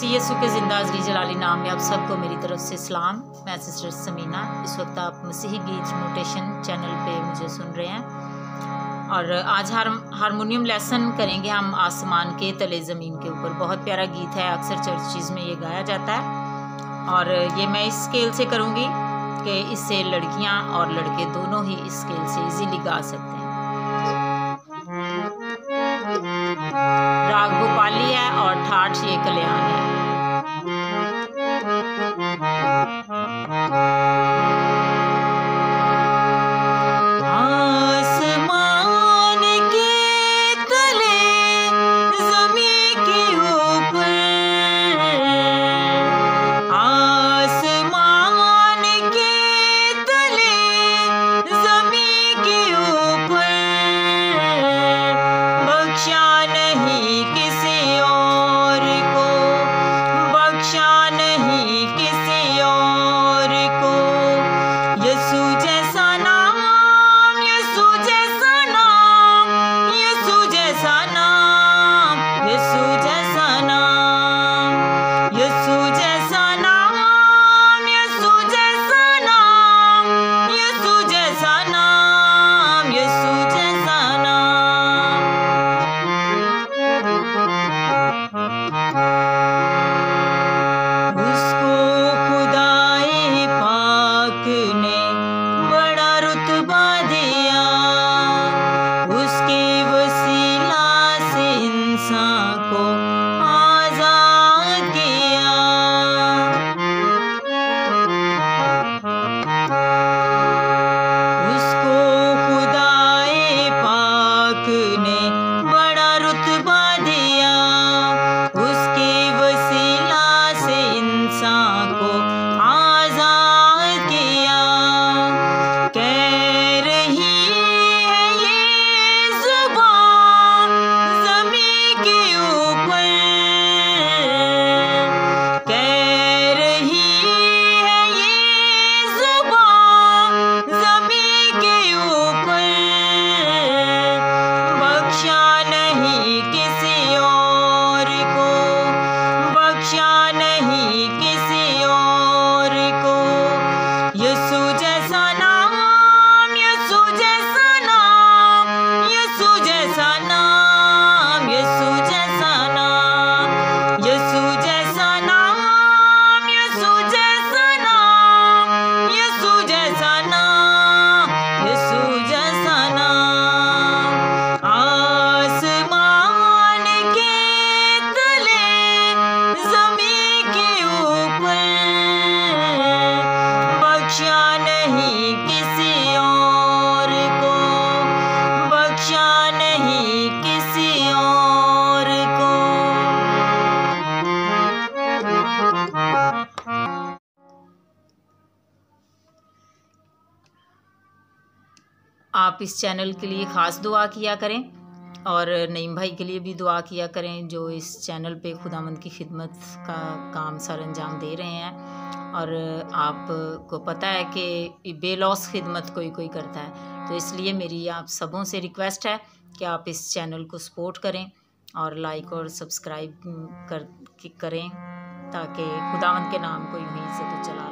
यसु के ज़िंदा अजली जलाली नाम में आप सबको मेरी तरफ़ से सलाम। मैं सिस्टर समीना। इस वक्त आप मसीही गीत नोटेशन चैनल पे मुझे सुन रहे हैं। और आज हार, हारमोनियम लेसन करेंगे हम आसमान के तले ज़मीन के ऊपर। बहुत प्यारा गीत है। अक्सर चर्चिज़ में ये गाया जाता है। और ये मैं इस स्केल से करूँगी कि इससे लड़कियाँ और लड़के दोनों ही इस स्केल से इजीली गा सकते हैं। आप इस चैनल के लिए ख़ास दुआ किया करें और नईम भाई के लिए भी दुआ किया करें, जो इस चैनल पे खुदामंद की खिदमत का काम सर अंजाम दे रहे हैं। और आपको पता है कि बेलॉस खिदमत कोई कोई करता है। तो इसलिए मेरी आप सबों से रिक्वेस्ट है कि आप इस चैनल को सपोर्ट करें और लाइक और सब्सक्राइब कर करें, ताकि खुदावंद के नाम को यूँ से तो चला